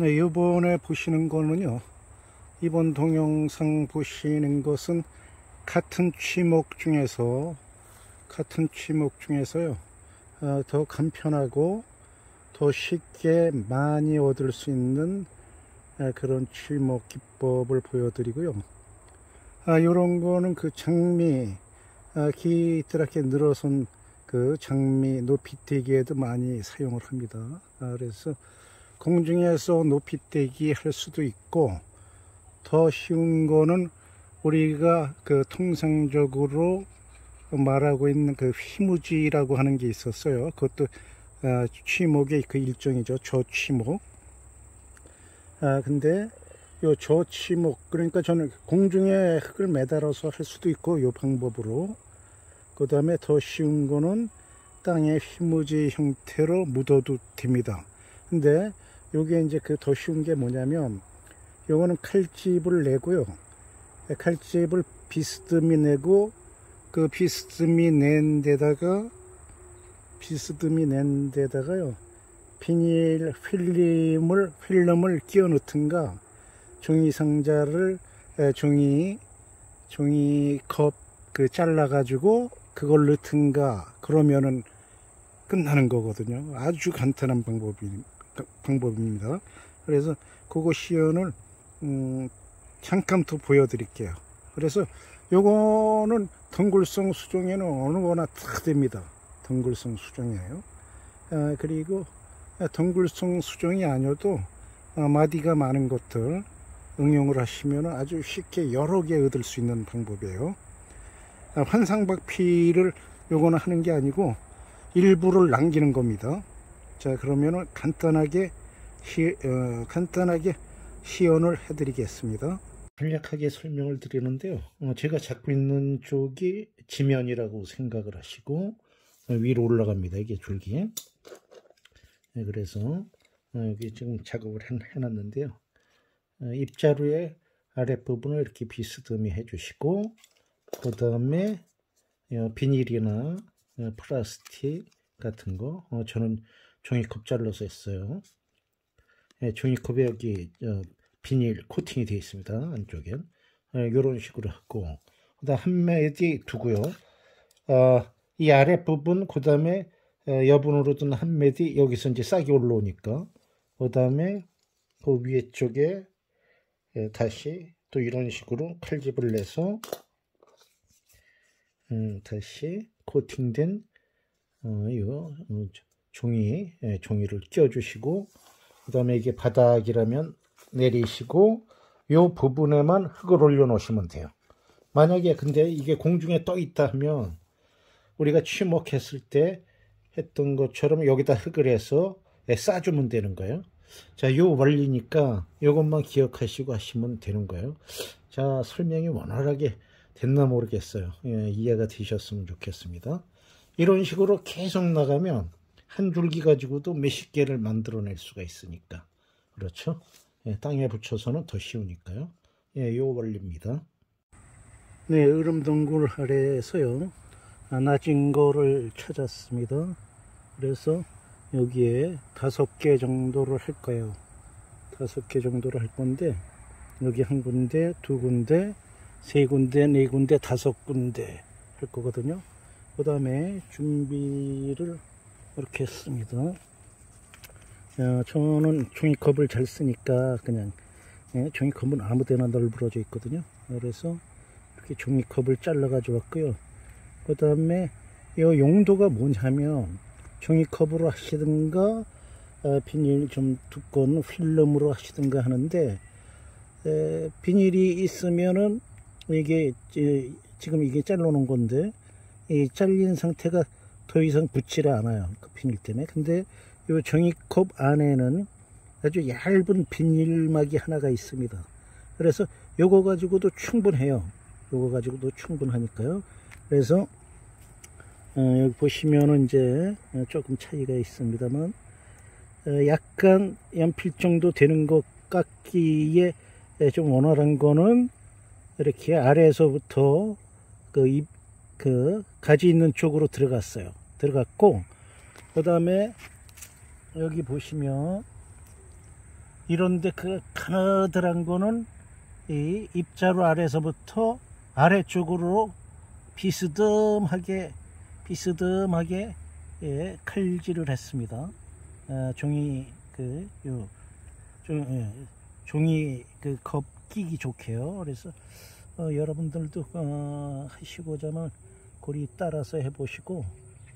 네, 이번에 보시는 거는요. 이번 동영상 보시는 것은 같은 취목 중에서 같은 취목 중에서요. 어, 더 간편하고 더 쉽게 많이 얻을 수 있는 아, 그런 취목 기법을 보여드리고요. 아, 요런 거는 그 장미, 아, 기트랗게 늘어선 그 장미 높이떼기에도 많이 사용을 합니다. 아, 그래서 공중에서 높이 떼기 할 수도 있고 더 쉬운 거는 우리가 그 통상적으로 말하고 있는 그 휘무지라고 하는 게 있었어요. 그것도 아, 취목의 그 일종이죠. 저취목. 아, 근데 요 저취목 그러니까 저는 공중에 흙을 매달아서 할 수도 있고 요 방법으로 그 다음에 더 쉬운 거는 땅에 휘무지 형태로 묻어도 됩니다. 근데 요게 이제 그 더 쉬운 게 뭐냐면 요거는 칼집을 내고요. 칼집을 비스듬히 내고 그 비스듬히 낸 데다가 비스듬히 낸 데다가요. 비닐 필름을 필름을 끼워 넣든가 종이 상자를 에, 종이 종이 컵 그 잘라 가지고 그걸 넣든가 그러면은 끝나는 거거든요. 아주 간단한 방법이 방법입니다. 그래서 그거 시연을 음, 잠깐 더 보여드릴게요. 그래서 요거는 덩굴성 수종에는 어느 거나 다 됩니다. 덩굴성 수종이에요. 아, 그리고 덩굴성 수종이 아니어도 아, 마디가 많은 것들 응용을 하시면 아주 쉽게 여러 개 얻을 수 있는 방법이에요. 아, 환상박피를 요거는 하는 게 아니고 일부를 남기는 겁니다. 자 그러면은 간단하게 시, 어, 간단하게 시연을 해드리겠습니다. 간략하게 설명을 드리는데요. 어, 제가 잡고 있는 쪽이 지면이라고 생각을 하시고 어, 위로 올라갑니다. 이게 줄기. 네, 그래서 어, 여기 지금 작업을 해 놨는데요. 어, 입자루의 아랫부분을 이렇게 비스듬히 해주시고 그 다음에 어, 비닐이나 어, 플라스틱 같은 거 어, 저는 종이컵 잘라서 했어요. 예, 종이컵에 여기 어, 비닐 코팅이 되어 있습니다. 안쪽에 이런 예, 식으로 하고 그다음 한 매디 두고요. 어, 이 아랫부분 그 다음에 여분으로 둔 한 매디 여기서 이제 싹이 올라오니까 그 다음에 그 위에 쪽에 예, 다시 또 이런 식으로 칼집을 내서 음, 다시 코팅된 어, 이 어, 종이 예, 종이를 끼워주시고 그 다음에 이게 바닥이라면 내리시고 이 부분에만 흙을 올려 놓으시면 돼요. 만약에 근데 이게 공중에 떠 있다 하면 우리가 취목했을 때 했던 것처럼 여기다 흙을 해서 예, 싸주면 되는 거예요. 자, 요 원리니까 요것만 기억하시고 하시면 되는 거예요. 자, 설명이 원활하게 됐나 모르겠어요. 예, 이해가 되셨으면 좋겠습니다. 이런 식으로 계속 나가면 한 줄기 가지고도 몇십 개를 만들어낼 수가 있으니까. 그렇죠? 예, 땅에 붙여서는 더 쉬우니까요. 예, 요 원리입니다. 네, 얼음동굴 아래에서요. 아, 낮은 거를 찾았습니다. 그래서 여기에 다섯 개 정도를 할 거예요. 다섯 개 정도를 할 건데 여기 한 군데, 두 군데, 세 군데, 네 군데, 다섯 군데 할 거거든요. 그 다음에 준비를 이렇게 했습니다. 어, 저는 종이컵을 잘 쓰니까 그냥 예, 종이컵은 아무데나 널브러져 있거든요. 그래서 이렇게 종이컵을 잘라 가지고 왔고요. 그 다음에 이 용도가 뭐냐면 종이컵으로 하시든가 어, 비닐 좀 두꺼운 필름으로 하시든가 하는데 에, 비닐이 있으면은 이게 에, 지금 이게 잘라 놓은 건데 이 잘린 상태가 더 이상 붙지를 않아요. 그 비닐 때문에. 근데 이 종이컵 안에는 아주 얇은 비닐막이 하나가 있습니다. 그래서 요거 가지고도 충분해요. 요거 가지고도 충분하니까요. 그래서 어, 여기 보시면은 이제 조금 차이가 있습니다만 어, 약간 연필 정도 되는 것 같기에 좀 원활한 거는 이렇게 아래에서부터 그, 입, 그 가지 있는 쪽으로 들어갔어요. 들어갔고 그 다음에 여기 보시면 이런데 그 가느들한 거는 이 입자루 아래서부터 아래쪽으로 비스듬하게 비스듬하게 예, 칼질을 했습니다. 아, 종이 그 요, 종, 예, 종이 그 겁 끼기 좋게요. 그래서 어, 여러분들도 어, 하시고자면 고리 따라서 해보시고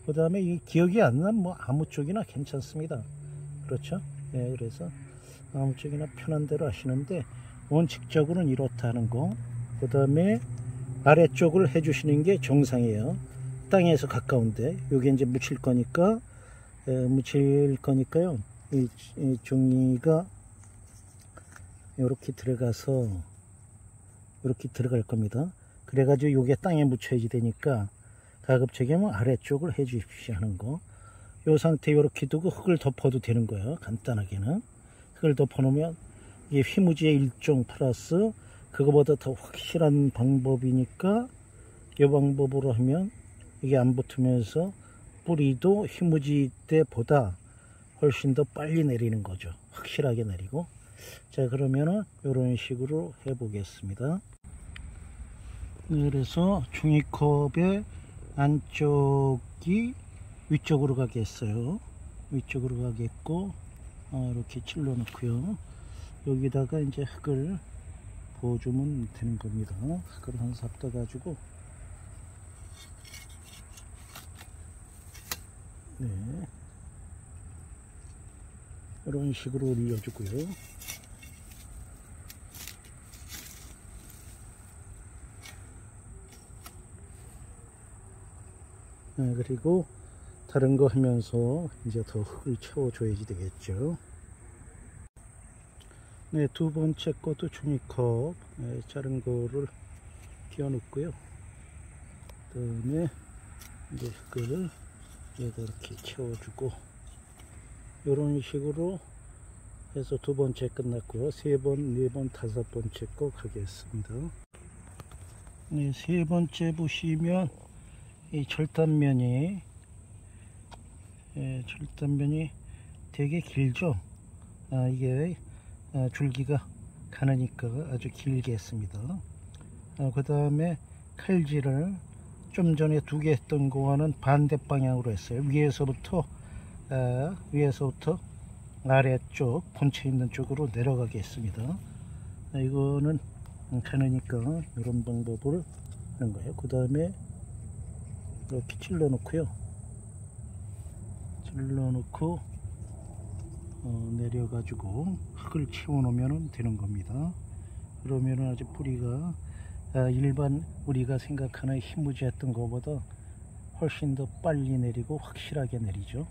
그 다음에 이 기억이 안 나면 뭐 아무 쪽이나 괜찮습니다. 그렇죠? 예, 그래서 아무 쪽이나 편한 대로 하시는데 원칙적으로는 이렇다는 거. 그 다음에 아래쪽을 해주시는 게 정상이에요. 땅에서 가까운데 여기 이제 묻힐 거니까 에, 묻힐 거니까요. 이, 이 종이가 이렇게 들어가서 이렇게 들어갈 겁니다. 그래가지고 요게 땅에 묻혀야지 되니까 가급적이면 아래쪽을 해 주십시오 하는 거. 요 상태 이렇게 두고 흙을 덮어도 되는 거예요. 간단하게는. 흙을 덮어 놓으면 이게 휘무지의 일종 플러스 그거보다 더 확실한 방법이니까 이 방법으로 하면 이게 안 붙으면서 뿌리도 휘무지 때보다 훨씬 더 빨리 내리는 거죠. 확실하게 내리고. 자, 그러면은 이런 식으로 해 보겠습니다. 네, 그래서 종이컵의 안쪽이 위쪽으로 가겠어요. 위쪽으로 가겠고, 어, 이렇게 찔러 놓고요. 여기다가 이제 흙을 부어주면 되는 겁니다. 흙을 한삽 떠가지고, 네. 이런 식으로 올려주고요. 그리고 다른 거 하면서 이제 더 흙을 채워줘야지 되겠죠. 네, 두 번째 것도 종이컵 네, 자른 거를 끼워 넣고요. 그 다음에 이제 흙을 여기다 이렇게 채워주고 이런 식으로 해서 두 번째 끝났고요. 세 번, 네 번, 다섯 번째 거 가겠습니다. 네, 세 번째 보시면 이 절단면이 예, 절단면이 되게 길죠. 아, 이게 아, 줄기가 가느니까 아주 길게 했습니다. 아, 그 다음에 칼질을 좀 전에 두 개 했던 거와는 반대 방향으로 했어요. 위에서부터 아, 위에서부터 아래쪽 본체 있는 쪽으로 내려가게 했습니다. 아, 이거는 가느니까 이런 방법을 하는 거예요. 그 다음에 이렇게 찔러 놓고요. 찔러 놓고 어, 내려 가지고 흙을 채워 놓으면 되는 겁니다. 그러면 아주 뿌리가 아, 일반 우리가 생각하는 힘무지 했던 것보다 훨씬 더 빨리 내리고 확실하게 내리죠.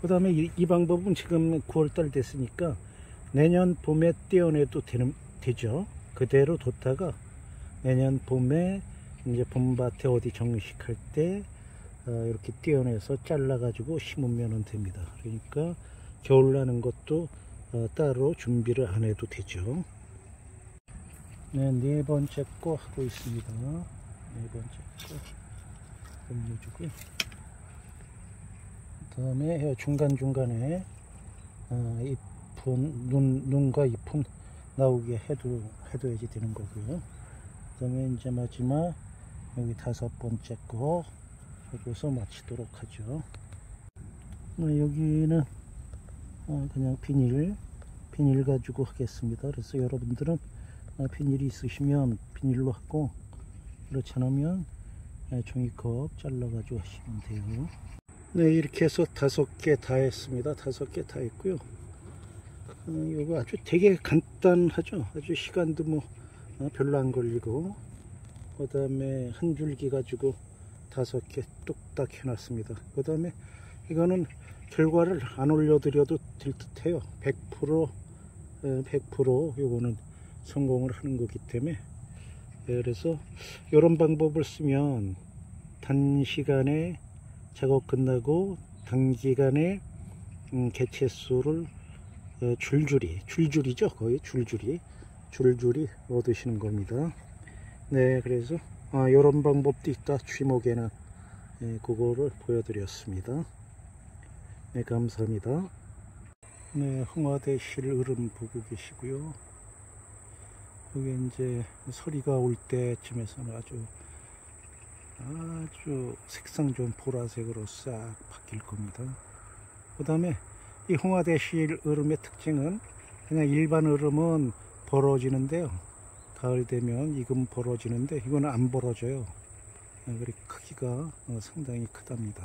그 다음에 이, 이, 방법은 지금 9월달 됐으니까 내년 봄에 떼어내도 되는, 되죠. 그대로 뒀다가 내년 봄에 이제 봄밭에 어디 정식할 때 어, 이렇게 떼어내서 잘라가지고 심으면 됩니다. 그러니까 겨울 나는 것도 어, 따로 준비를 안 해도 되죠. 네, 네 번째 거 하고 있습니다. 네 번째 거 올려주고요. 그 다음에 중간중간에 어, 잎은, 눈, 눈과 잎은 나오게 해도, 해둬야지 되는 거고요. 그 다음에 이제 마지막 여기 다섯 번째 거 하고서 마치도록 하죠. 네, 여기는 어, 그냥 비닐, 비닐 가지고 하겠습니다. 그래서 여러분들은 어, 비닐이 있으시면 비닐로 하고 그렇지 않으면 네, 종이컵 잘라 가지고 하시면 돼요. 네, 이렇게 해서 다섯 개 다 했습니다. 다섯 개 다 했고요. 어, 이거 아주 되게 간단하죠. 아주 시간도 뭐 어, 별로 안 걸리고 그 다음에 한 줄기 가지고 다섯 개 뚝딱 해놨습니다. 그 다음에 이거는 결과를 안 올려드려도 될 듯해요. 100% 100% 요거는 성공을 하는 거기 때문에. 예, 그래서 이런 방법을 쓰면 단시간에 작업 끝나고 단기간에 음, 개체 수를 어, 줄줄이 줄줄이죠 거의 줄줄이 줄줄이 얻으시는 겁니다. 네, 그래서 아, 이런 방법도 있다. 쥐목에는 네, 그거를 보여드렸습니다. 네, 감사합니다. 네, 홍화대 실 으름 보고 계시고요. 여기 이제 서리가 올 때쯤에서는 아주 아주 색상 좋은 보라색으로 싹 바뀔 겁니다. 그 다음에 이 홍화대 실 으름의 특징은 그냥 일반 으름은 벌어지는데요. 가을 되면 이건 벌어지는데 이거는 안 벌어져요. 그리 크기가 어, 상당히 크답니다.